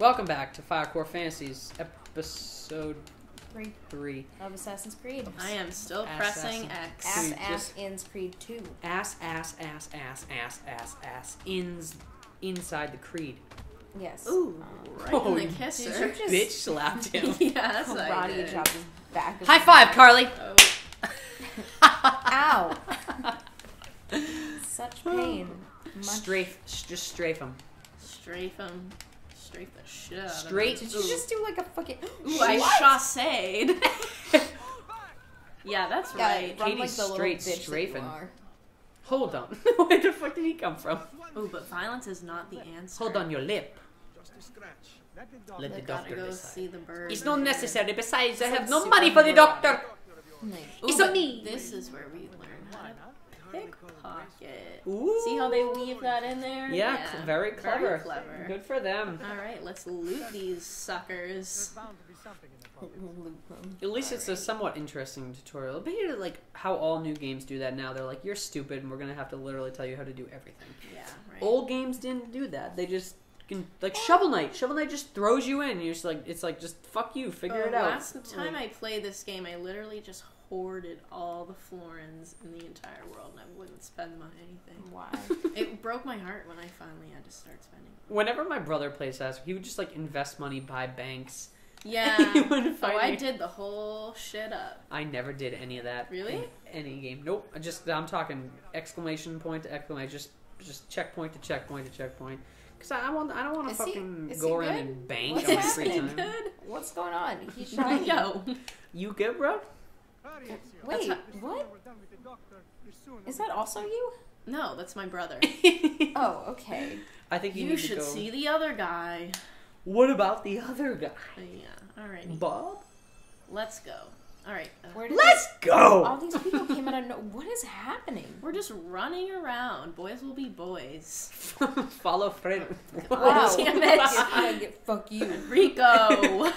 Welcome back to FireCore Fantasies, episode Three three. of Assassin's Creed. I am still Assassin. pressing X. Ass Ass Ins Creed 2. Ass, ass, ass, ass, ass, ass, ass. Ins inside the creed. Yes. Ooh, Um, right Oh, in the Did kisser. you just Bitch slapped him. yes, I karate did. chop his back. of High his five, neck. Carly. Oh, Ow! Such pain. Much- Strafe, s- just strafe him. strafe him. Strafe the shit out of. Straight- Did you just do like a fucking? Ooh, I chasseed. yeah, that's Yeah, right. run Katie's like the little straight bitch that you strafing. Hold on. Where the fuck did he come from? Oh, but violence is not the answer. Hold on your lip. Just a scratch. Let the doctor. Let the doctor go decide. see the bird. It's not necessary. Besides, I have like no money for the doctor. Like, Ooh, It's a but me. This is where we learn how to pickpocket. Ooh. See how they weave that in there? Yeah, cl- very clever. Very clever. Good for them. All right, let's loot these suckers. Bound to be something in the pocket. loop them. At least it's a somewhat interesting tutorial. But you know, like how all new games do that now. They're like, you're stupid, and we're gonna have to literally tell you how to do everything. Yeah, right. Old games didn't do that. They just can, like Shovel Knight. Shovel Knight just throws you in. You're just like, it's like just fuck you, figure Uh, it out. Last time I played this game, I literally just hoarded all the florins in the entire world, and I wouldn't spend my anything. Why? it broke my heart when I finally had to start spending. Whenever my brother plays Assassin, he would just like invest money, buy banks. Yeah. Oh, find I did the whole shit up. I never did any of that. Really? in any game? Nope. I just I'm talking exclamation point to exclamation, just just checkpoint to checkpoint to checkpoint. Cause I, I want I don't want to Is he- fucking go around good? and bank What's on my free happening? time. Good. What's going on? He's I shy. know. You good, bro? Wait, That's what? We're done with the doctor. You're soon Is that also you? No, that's my brother. Oh, okay. I think you, You need to should go. see the other guy. What about the other guy, Yeah. All right, Bob? Let's go. All right. Uh, Where did Let's all go. All these people came out of no? What is happening? we're just running around. Boys will be boys. Follow Fred. Wow. damn it. Get- fuck you. Rico.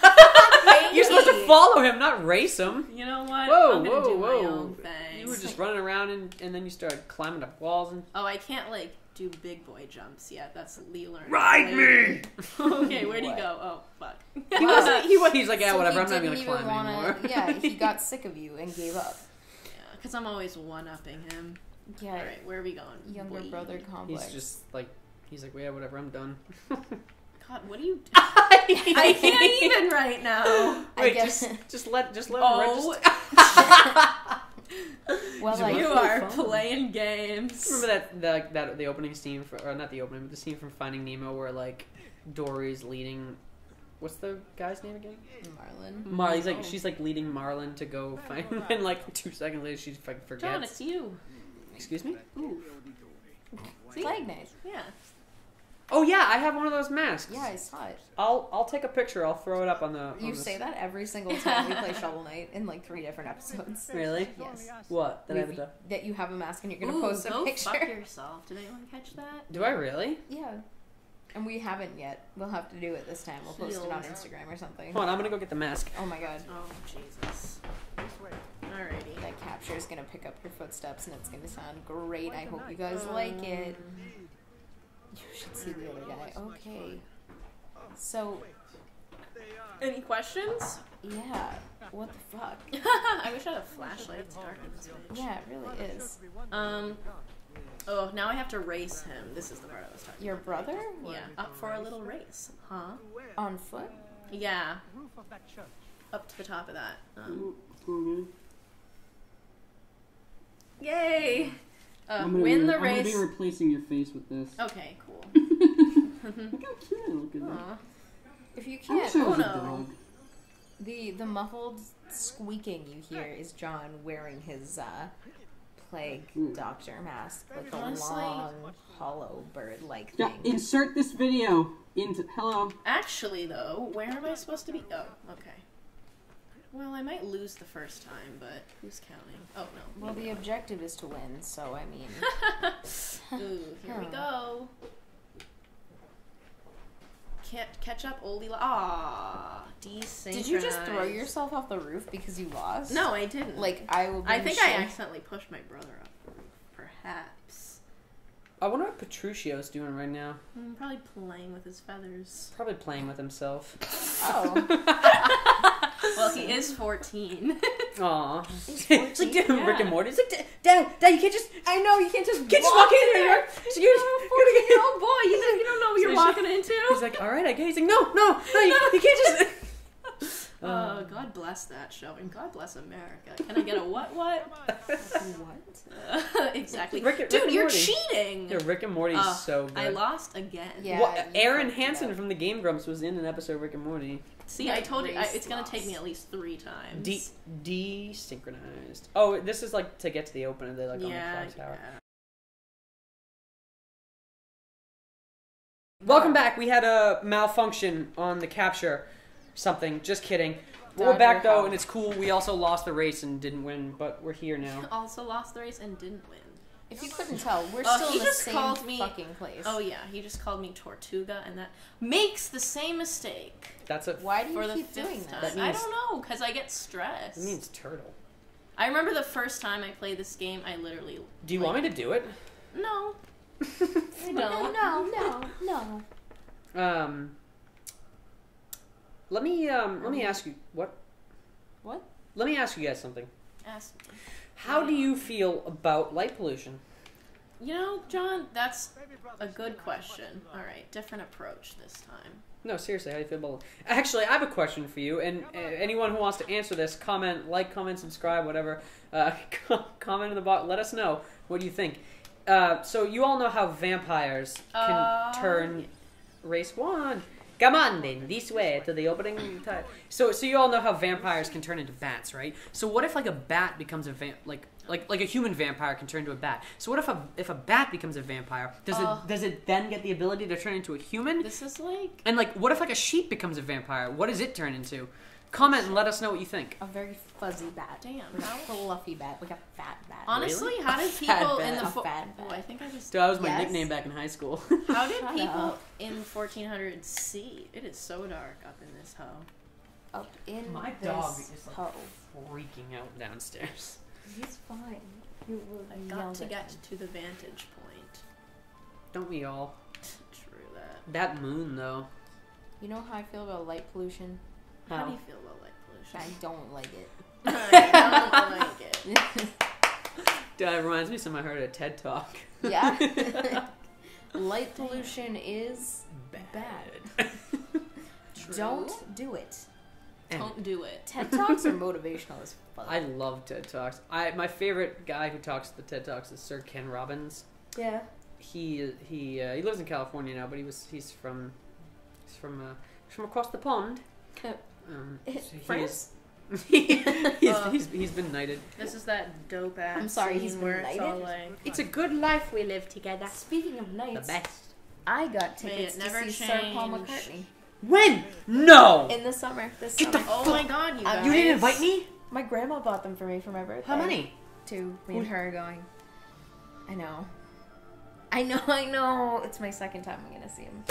You're supposed to follow him, not race him. you know what? Whoa, I'm gonna whoa, do my whoa. own thing. You were just running around and, and then you started climbing up walls and Oh, I can't like do big boy jumps yet. That's Lee learned. Ride me. okay, where'd he go? Oh, fuck. He wasn't. he was he's like yeah So whatever I'm not didn't gonna even climb wanna- anymore. yeah, he got sick of you and gave up. Yeah, because I'm always one upping him. Yeah, All right, where are we going? younger Boy. brother complex. he's just like he's like yeah whatever I'm done. God, what are you? I I can't even right now. I Wait, guess- just just let just let Oh, him register. well, like, you are fun. playing games. Remember that the, that the opening scene for or not the opening but the scene from Finding Nemo where like Dory's leading. What's the guy's name again? Marlon. Marley's like Oh. she's like leading Marlin to go oh, find him, and like two seconds later she like forgets. John, it's you. Excuse me. Ooh. See? Plague Knight. Yeah. Oh yeah, I have one of those masks. Yeah, I saw it. I'll I'll take a picture. I'll throw it up on the. on You the- say that every single time we play Shovel Knight in like three different episodes. Really? Yes. Oh what? That I have We've- a. That you have a mask and you're gonna Ooh, post a go picture. fuck yourself. Did anyone catch that? Do I really? Yeah. And we haven't yet. We'll have to do it this time. We'll post it on Instagram or something. Hold on, I'm gonna go get the mask. Oh my god. Oh Jesus. Alrighty. That capture is gonna pick up your footsteps and it's gonna sound great. I hope you guys like it. You should see the other guy. Okay. So, Any questions? yeah. What the fuck? I wish I had a flashlight. It's dark in this bitch. Yeah, it really is. Um. Oh, now I have to race him. This is the part I was talking. Your brother? Yeah, up for a little race, huh? On foot? Yeah, Roof of that church. up to the top of that. Um, yay! Uh, I'm gonna win the race. I'm gonna be replacing your face with this. okay, cool. Look how cute I look at that. If you can't, wish I was oh a no. dog. the the muffled squeaking you hear is John wearing his uh, plague doctor mask, like a Honestly- long, hollow bird-like Yeah, thing. insert this video into. Hello. Actually, though, where am I supposed to be? Oh, okay. Well, I might lose the first time, but who's counting? Oh no. Well, the objective is to win, so I mean, Ooh, here we go. Ca- catch up, oldie. Lo- Ah, desynchronized. did you just throw yourself off the roof because you lost? No, I didn't. Like I will. I think I accidentally pushed my brother up the roof. Perhaps. I wonder what Petruccio's doing right now. I'm probably playing with his feathers. Probably playing with himself. Oh. Well, he is 14. Aw. It's like 14, Rick and. Morty. It's like, "Dad, Dad, you can't just, I know you can't just you can't just walk in here. You're, so you're, You're 14 year old boy. You, don't- you don't know what you're So walking into. He's like, all right, I guess. He's like, no, no, no, you, you can't just. Uh, God bless that show, and God bless America. Can I get a what what? What? Uh, exactly. Rick- Rick Dude, and you're Morty. cheating. Yeah, Rick and Morty's Uh, so good. I lost again. Yeah. What, you Arin fucked it Hanson from the Game Grumps was in an episode of Rick and Morty. See, I told you I, it's gonna take me at least three times. De- desynchronized. Oh, this is like to get to the opener. They like yeah. on the clock tower. yeah. Welcome back. We had a malfunction on the capture. Something. Just kidding. We're back though, Hawk. and it's cool. We also lost the race and didn't win, but we're here now. Also lost the race and didn't win. If you couldn't tell, we're Oh, still he in the just same called me- fucking place. Oh yeah, he just called me Tortuga, and that makes the same mistake That's a. Why do you for the keep doing time. that? That I don't know, cause I get stressed. It means turtle. I remember the first time I played this game, I literally Do you want me to do it? no. I No, don't. no, no, no. Um. Let me um. Let me ask you what. What? Let me ask you guys something. Ask me. How do you feel about light pollution? You know, John, that's a good question. All right, different approach this time. No, seriously, how do you feel about? Actually, I have a question for you, and uh, anyone who wants to answer this, comment, like, comment, subscribe, whatever. Uh, comment in the box. Let us know what do you think. Uh, so you all know how vampires can Uh, turn race one. Come on, then this way to the opening time. So, so you all know how vampires can turn into bats, right? So, what if like a bat becomes a vamp, like like like a human vampire can turn into a bat? So, what if a if a bat becomes a vampire? Does Uh. it does it then get the ability to turn into a human? This is like And like, what if like a sheep becomes a vampire? What does it turn into? Comment and let us know what you think. A very fuzzy bat. damn. Like a fluffy bat, like a fat bat. honestly, how did people in the a fo- fat oh. I think I just Dude, that was my Yes. nickname back in high school. how did Shut people up. in 1400 see? It is so dark up in this hoe. Up in My this dog is like- hole. Freaking out downstairs. He's fine. You will I got to get him. to the vantage point. Don't we all? True that. That moon though. You know how I feel about light pollution? How How? do you feel about light pollution? I don't like it. I don't like it. Dude, that reminds me of something I heard at a TED talk. yeah. light pollution is bad. True. Don't do it. And Don't do it. TED Talks are motivational as fuck. I love TED talks. I my favorite guy who talks at the TED talks is Sir Ken Robbins. yeah. He he uh, he lives in California now, but he was he's from he's from uh, he's from across the pond. Um, so France? he's, Uh, he's, he's been knighted. This is that dope ass. I'm sorry, scene he's where it's all knighted? like. It's a good life we live together. Speaking of knights, The best. I got tickets it to never see Sir Paul. McCartney When? No. in the summer. This Get the summer. Oh my god, you guys. you didn't invite me. My grandma bought them for me for my birthday. How many? Two. Me and her are going. I know. I know. I know. It's my second time I'm gonna see him.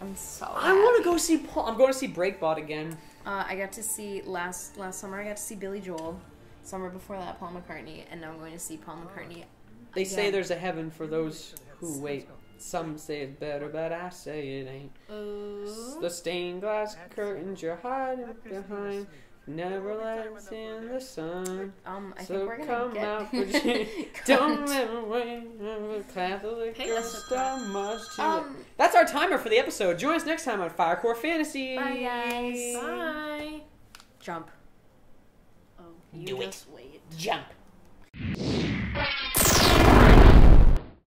I'm so. I want to go see Paul. I'm going to see Breakbot again. Uh, I got to see last last summer. I got to see Billy Joel. Summer before that, Paul McCartney, and now I'm going to see Paul McCartney. They say there's a heaven for those who wait. Some say it's better, but I say it ain't. The stained glass curtains you're hiding behind never lets in the sun. Um, I so think we're gonna come get. out, Virginia. Don't ever wait a Catholic Hey, girl that's a star much too um, That's our timer for the episode. Join us next time on Firecore Fantasy. Bye, guys. Bye. jump. Oh, you Do it. wait. Jump.